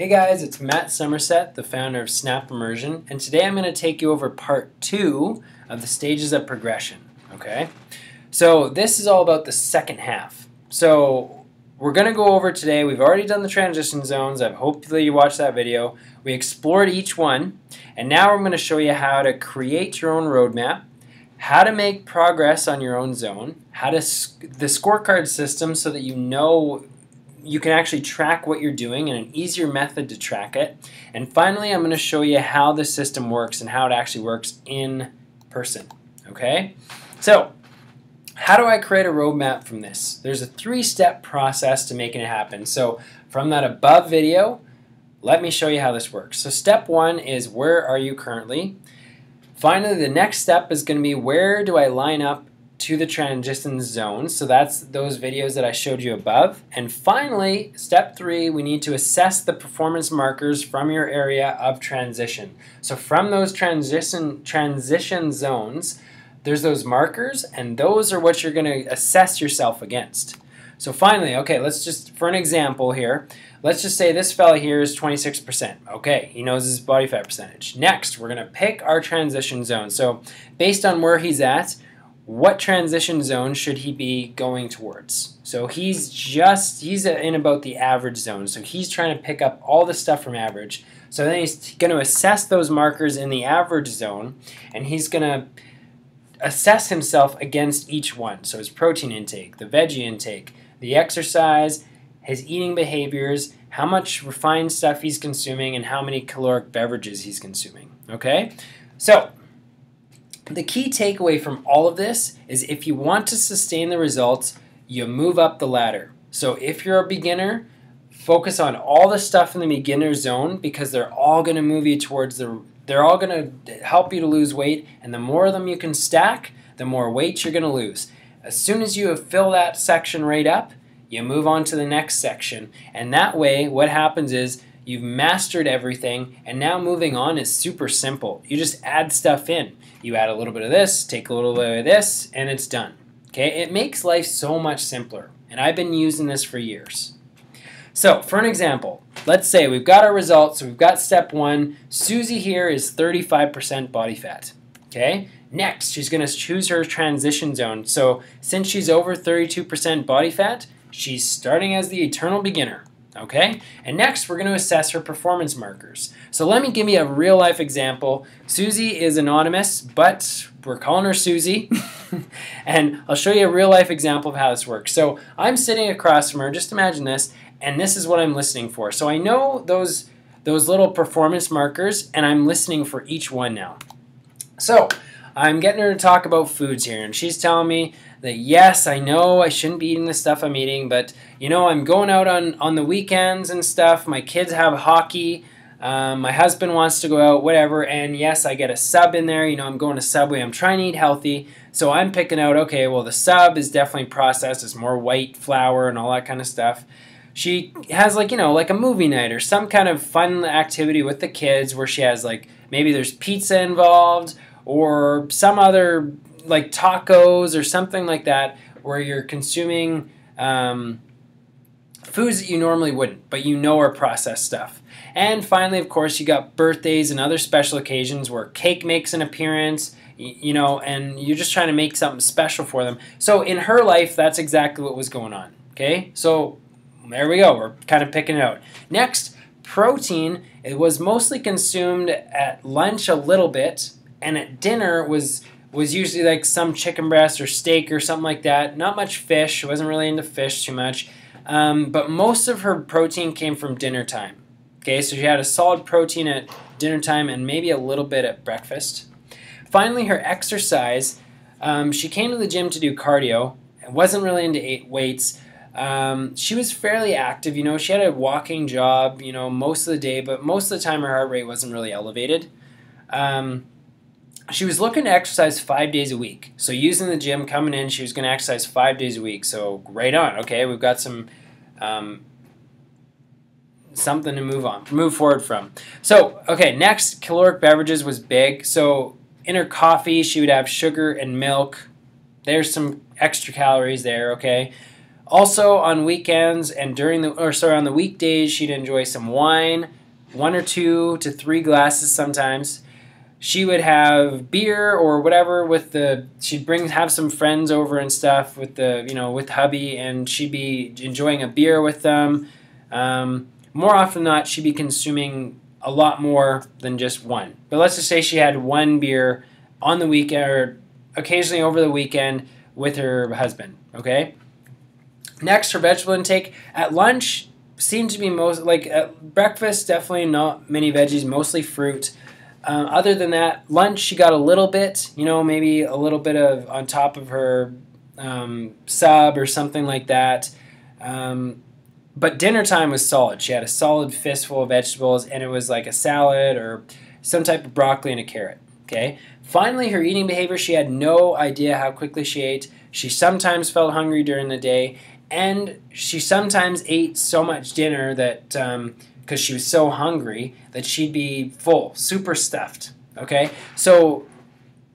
Hey guys, it's Matt Somerset, the founder of Snap Emersion, and today I'm going to take you over part two of the stages of progression. Okay, so this is all about the second half. So we're going to go over today. We've already done the transition zones. I hope that you watched that video. We explored each one, and now I'm going to show you how to create your own roadmap, how to make progress on your own zone, how to the scorecard system so that you know you can actually track what you're doing and an easier method to track it. And finally, I'm going to show you how the system works and how it actually works in person. Okay? So, how do I create a roadmap from this? There's a three-step process to making it happen. So, from that above video, let me show you how this works. So, step one is where are you currently? Finally, the next step is going to be where do I line up to the transition zone. So that's those videos that I showed you above. And finally, step three, we need to assess the performance markers from your area of transition. So from those transition, transition zones, there's those markers and those are what you're gonna assess yourself against. So finally, okay, let's just, for an example here, let's just say this fella here is 26%. Okay, he knows his body fat percentage. Next, we're gonna pick our transition zone. So based on where he's at, what transition zone should he be going towards? So he's just, he's in about the average zone. So he's trying to pick up all the stuff from average. So then he's going to assess those markers in the average zone and he's going to assess himself against each one. So his protein intake, the veggie intake, the exercise, his eating behaviors, how much refined stuff he's consuming, and how many caloric beverages he's consuming. Okay? So the key takeaway from all of this is if you want to sustain the results, you move up the ladder. So if you're a beginner, focus on all the stuff in the beginner zone because they're all going to move you towards the they're all going to help you to lose weight and the more of them you can stack, the more weight you're going to lose. As soon as you fill that section right up, you move on to the next section. And that way what happens is You've mastered everything, and now moving on is super simple. You just add stuff in. You add a little bit of this, take a little bit of this, and it's done. Okay, it makes life so much simpler, and I've been using this for years. So, for an example, let's say we've got our results. So we've got step one. Susie here is 35% body fat. Okay, next she's going to choose her transition zone. So, since she's over 32% body fat, she's starting as the eternal beginner. Okay, and next we're going to assess her performance markers. So let me give you a real life example. Susie is anonymous, but we're calling her Susie. and I'll show you a real life example of how this works. So I'm sitting across from her, just imagine this, and this is what I'm listening for. So I know those, those little performance markers, and I'm listening for each one now. So I'm getting her to talk about foods here, and she's telling me that yes, I know I shouldn't be eating the stuff I'm eating, but you know, I'm going out on, on the weekends and stuff. My kids have hockey. Um, my husband wants to go out, whatever, and yes, I get a sub in there. You know, I'm going to Subway. I'm trying to eat healthy, so I'm picking out. Okay, well, the sub is definitely processed. It's more white flour and all that kind of stuff. She has like you know like a movie night or some kind of fun activity with the kids where she has like maybe there's pizza involved or some other like tacos or something like that, where you're consuming um, foods that you normally wouldn't, but you know are processed stuff. And finally, of course, you got birthdays and other special occasions where cake makes an appearance, you know, and you're just trying to make something special for them. So in her life, that's exactly what was going on. Okay, so there we go. We're kind of picking it out. Next, protein. It was mostly consumed at lunch a little bit, and at dinner was was usually like some chicken breast or steak or something like that. Not much fish. She wasn't really into fish too much. Um, but most of her protein came from dinner time. Okay, so she had a solid protein at dinner time and maybe a little bit at breakfast. Finally, her exercise. Um, she came to the gym to do cardio. wasn't really into weights. Um, she was fairly active. You know, she had a walking job. You know, most of the day, but most of the time her heart rate wasn't really elevated. Um, she was looking to exercise five days a week. So using the gym, coming in, she was going to exercise five days a week. So right on. Okay, we've got some um, something to move on, move forward from. So okay, next caloric beverages was big. So in her coffee, she would have sugar and milk. There's some extra calories there. Okay. Also on weekends and during the or sorry on the weekdays she'd enjoy some wine, one or two to three glasses sometimes. She would have beer or whatever with the she'd bring have some friends over and stuff with the you know with hubby and she'd be enjoying a beer with them. Um, more often than not, she'd be consuming a lot more than just one. But let's just say she had one beer on the weekend or occasionally over the weekend with her husband. Okay. Next, her vegetable intake at lunch seemed to be most like at breakfast. Definitely not many veggies, mostly fruit. Um, other than that, lunch she got a little bit. You know, maybe a little bit of on top of her um, sub or something like that. Um, but dinner time was solid. She had a solid fistful of vegetables, and it was like a salad or some type of broccoli and a carrot. Okay. Finally, her eating behavior, she had no idea how quickly she ate. She sometimes felt hungry during the day, and she sometimes ate so much dinner that because she was so hungry that she'd be full, super stuffed. Okay, so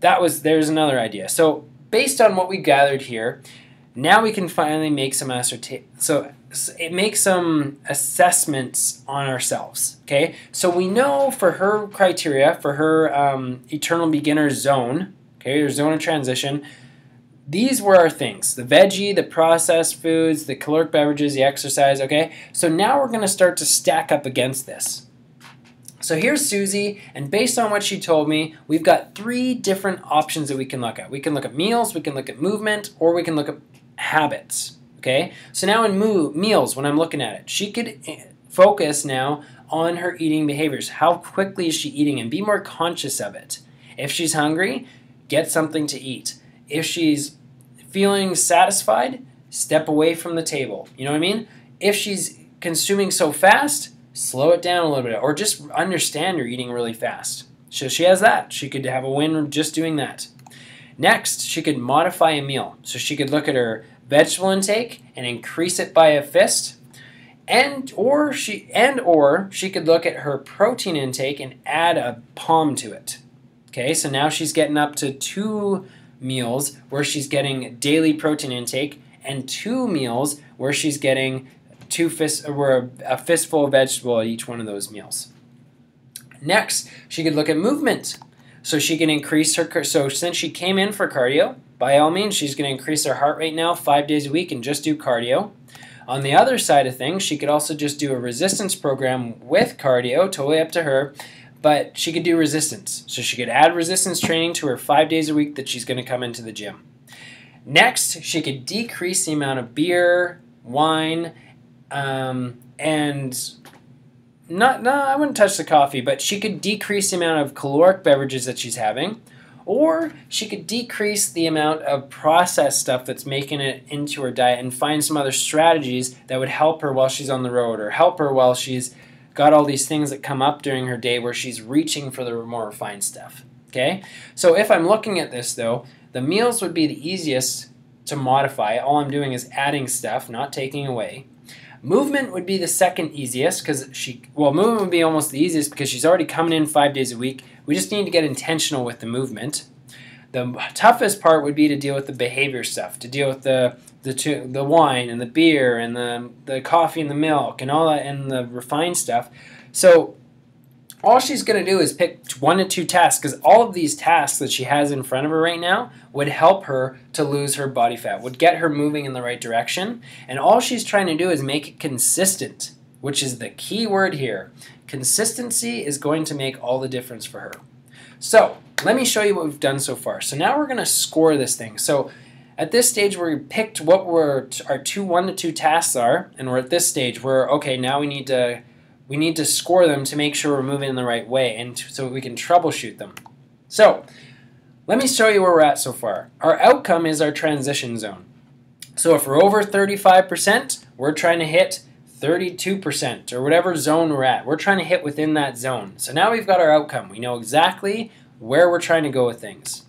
that was there's another idea. So based on what we gathered here, now we can finally make some ascertain. So it makes some assessments on ourselves. Okay, so we know for her criteria, for her um, eternal beginner zone, okay, or zone of transition, these were our things the veggie, the processed foods, the caloric beverages, the exercise. Okay, so now we're going to start to stack up against this. So here's Susie, and based on what she told me, we've got three different options that we can look at. We can look at meals, we can look at movement, or we can look at habits. Okay, so now in meals, when I'm looking at it, she could eh, focus now on her eating behaviors. How quickly is she eating and be more conscious of it. If she's hungry, get something to eat if she's feeling satisfied, step away from the table. You know what I mean? If she's consuming so fast, slow it down a little bit, or just understand you're eating really fast. So she has that. She could have a win just doing that. Next, she could modify a meal. So she could look at her vegetable intake and increase it by a fist. And or she and or she could look at her protein intake and add a palm to it. Okay, so now she's getting up to two meals where she's getting daily protein intake and two meals where she's getting two fist or a fistful of vegetable at each one of those meals. Next, she could look at movement. So she can increase her so since she came in for cardio, by all means she's going to increase her heart rate now 5 days a week and just do cardio. On the other side of things, she could also just do a resistance program with cardio, totally up to her, but she could do resistance. So she could add resistance training to her five days a week that she's going to come into the gym. Next, she could decrease the amount of beer, wine, um, and not no, I wouldn't touch the coffee, but she could decrease the amount of caloric beverages that she's having, or she could decrease the amount of processed stuff that's making it into her diet and find some other strategies that would help her while she's on the road or help her while she's got all these things that come up during her day where she's reaching for the more refined stuff. Okay? So if I'm looking at this though, the meals would be the easiest to modify. All I'm doing is adding stuff, not taking away. Movement would be the second easiest because she, well, movement would be almost the easiest because she's already coming in five days a week. We just need to get intentional with the movement. The toughest part would be to deal with the behavior stuff, to deal with the the two, the wine and the beer and the the coffee and the milk and all that and the refined stuff. So all she's going to do is pick one to two tasks because all of these tasks that she has in front of her right now would help her to lose her body fat, would get her moving in the right direction. And all she's trying to do is make it consistent, which is the key word here. Consistency is going to make all the difference for her. So let me show you what we've done so far. So now we're going to score this thing. So at this stage, we picked what were our two one to two tasks are, and we're at this stage where okay, now we need to we need to score them to make sure we're moving in the right way, and so we can troubleshoot them. So let me show you where we're at so far. Our outcome is our transition zone. So if we're over 35%, we're trying to hit 32% or whatever zone we're at. We're trying to hit within that zone. So now we've got our outcome. We know exactly where we're trying to go with things.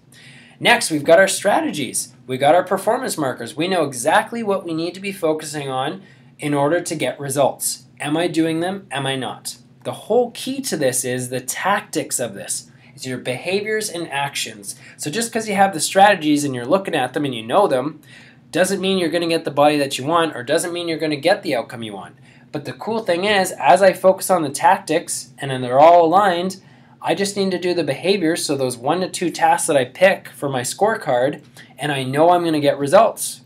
Next, we've got our strategies. We got our performance markers. We know exactly what we need to be focusing on in order to get results. Am I doing them? Am I not? The whole key to this is the tactics of this. It's your behaviors and actions. So just because you have the strategies and you're looking at them and you know them, doesn't mean you're going to get the body that you want or doesn't mean you're going to get the outcome you want. But the cool thing is, as I focus on the tactics and then they're all aligned, I just need to do the behaviors, so those one to two tasks that I pick for my scorecard, and I know I'm going to get results.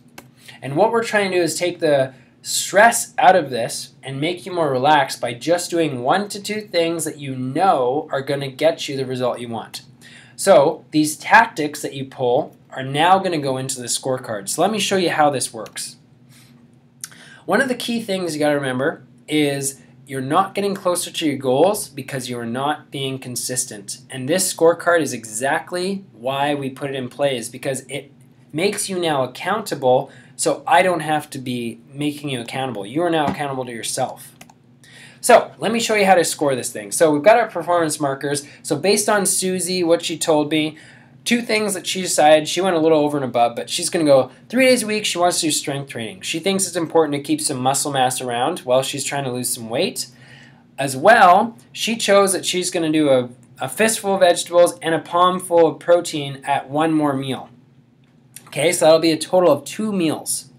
And what we're trying to do is take the stress out of this and make you more relaxed by just doing one to two things that you know are going to get you the result you want. So these tactics that you pull are now going to go into the scorecard. So let me show you how this works. One of the key things you got to remember is you're not getting closer to your goals because you're not being consistent. And this scorecard is exactly why we put it in place because it makes you now accountable so I don't have to be making you accountable. You are now accountable to yourself. So let me show you how to score this thing. So we've got our performance markers. So based on Susie, what she told me, two things that she decided, she went a little over and above, but she's going to go three days a week. She wants to do strength training. She thinks it's important to keep some muscle mass around while she's trying to lose some weight. As well, she chose that she's going to do a, a fistful of vegetables and a palm full of protein at one more meal. Okay, so that'll be a total of two meals.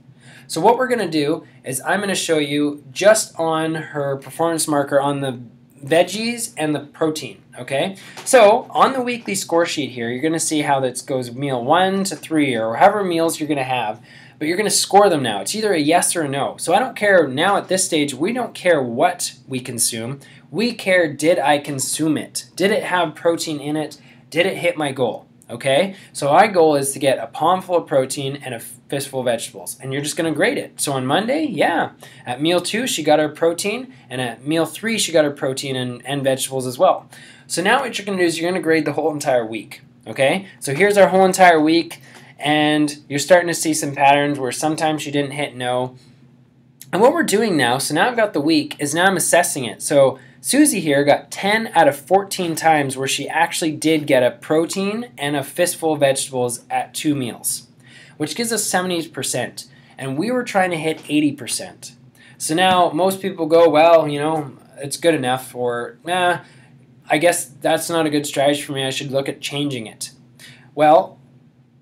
So what we're going to do is I'm going to show you just on her performance marker on the veggies and the protein, okay? So on the weekly score sheet here, you're going to see how this goes meal one to three or however meals you're going to have, but you're going to score them now. It's either a yes or a no. So I don't care now at this stage, we don't care what we consume. We care did I consume it? Did it have protein in it? Did it hit my goal? Okay, so our goal is to get a palmful of protein and a fistful of vegetables, and you're just going to grade it. So on Monday, yeah, at meal two she got her protein, and at meal three she got her protein and, and vegetables as well. So now what you're going to do is you're going to grade the whole entire week. Okay, so here's our whole entire week, and you're starting to see some patterns where sometimes she didn't hit no. And what we're doing now, so now I've got the week, is now I'm assessing it. So Susie here got 10 out of 14 times where she actually did get a protein and a fistful of vegetables at two meals, which gives us 70%. And we were trying to hit 80%. So now most people go, well, you know, it's good enough, or nah, I guess that's not a good strategy for me. I should look at changing it. Well,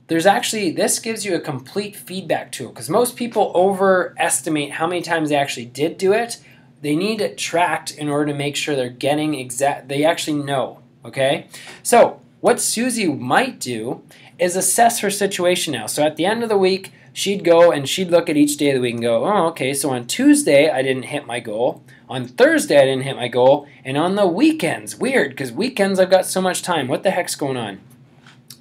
there's actually, this gives you a complete feedback tool because most people overestimate how many times they actually did do it they need it tracked in order to make sure they're getting exact, they actually know, okay? So what Susie might do is assess her situation now. So at the end of the week, she'd go and she'd look at each day of the week and go, oh, okay, so on Tuesday, I didn't hit my goal. On Thursday, I didn't hit my goal. And on the weekends, weird, because weekends I've got so much time. What the heck's going on?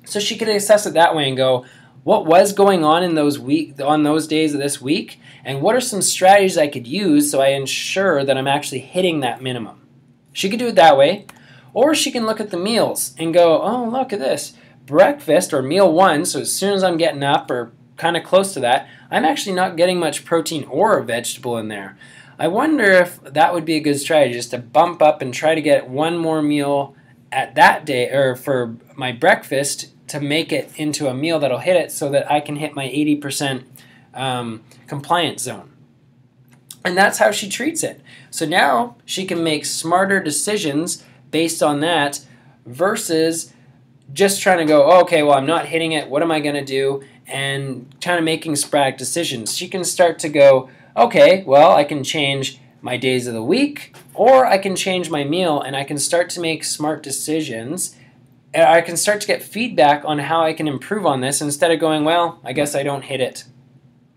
So she could assess it that way and go, what was going on in those week on those days of this week and what are some strategies I could use so I ensure that I'm actually hitting that minimum. She could do it that way or she can look at the meals and go, "Oh, look at this. Breakfast or meal 1, so as soon as I'm getting up or kind of close to that, I'm actually not getting much protein or vegetable in there." I wonder if that would be a good strategy just to bump up and try to get one more meal at that day or for my breakfast to make it into a meal that'll hit it so that I can hit my 80% um, compliance zone. And that's how she treats it. So now she can make smarter decisions based on that versus just trying to go, oh, okay, well, I'm not hitting it. What am I going to do? And kind of making sporadic decisions. She can start to go, okay, well, I can change my days of the week or I can change my meal and I can start to make smart decisions Uh, I can start to get feedback on how I can improve on this instead of going, well, I guess I don't hit it.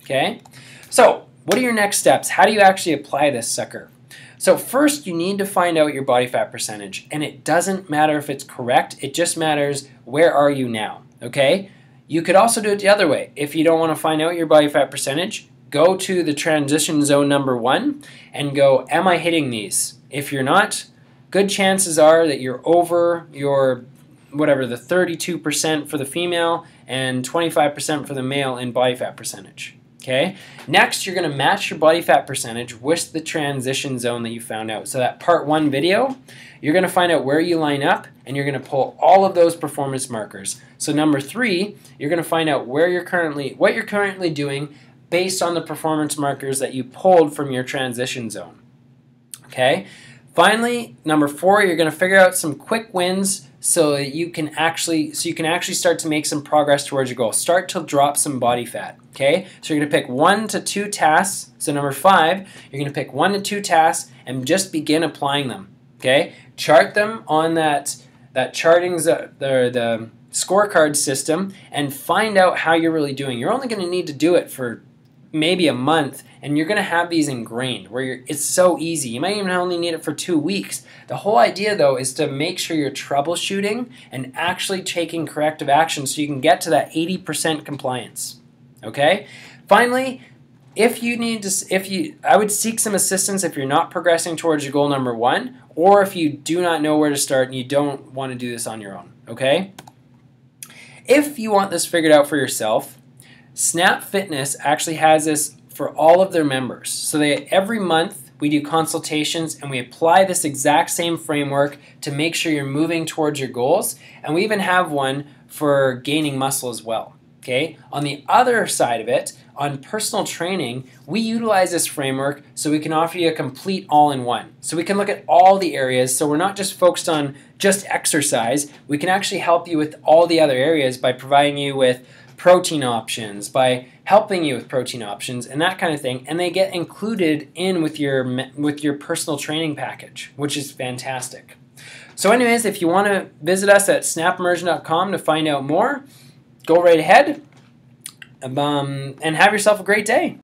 Okay? So, what are your next steps? How do you actually apply this sucker? So first, you need to find out your body fat percentage, and it doesn't matter if it's correct. It just matters where are you now. Okay? You could also do it the other way. If you don't want to find out your body fat percentage, go to the transition zone number one and go, am I hitting these? If you're not, good chances are that you're over your whatever the 32% for the female and 25% for the male in body fat percentage. Okay. Next, you're going to match your body fat percentage with the transition zone that you found out. So that part one video, you're going to find out where you line up and you're going to pull all of those performance markers. So number three, you're going to find out where you're currently, what you're currently doing based on the performance markers that you pulled from your transition zone. Okay. Finally, number four, you're going to figure out some quick wins so that you can actually so you can actually start to make some progress towards your goal. Start to drop some body fat. Okay, so you're to pick one to two tasks. So number five, you're going to pick one to two tasks and just begin applying them. Okay, chart them on that that charting the the scorecard system and find out how you're really doing. You're only going to need to do it for maybe a month and you're going to have these ingrained where it's so easy. You might even only need it for two weeks. The whole idea though is to make sure you're troubleshooting and actually taking corrective action so you can get to that 80% compliance. Okay? Finally, if you need to if you I would seek some assistance if you're not progressing towards your goal number 1 or if you do not know where to start and you don't want to do this on your own, okay? If you want this figured out for yourself, Snap Fitness actually has this for all of their members. So they every month we do consultations and we apply this exact same framework to make sure you're moving towards your goals. And we even have one for gaining muscle as well. Okay? On the other side of it, on personal training, we utilize this framework so we can offer you a complete all in one. So we can look at all the areas. So we're not just focused on just exercise, we can actually help you with all the other areas by providing you with protein options, by helping you with protein options and that kind of thing, and they get included in with your with your personal training package, which is fantastic. So anyways, if you want to visit us at snapemersion.com to find out more, go right ahead um, and have yourself a great day.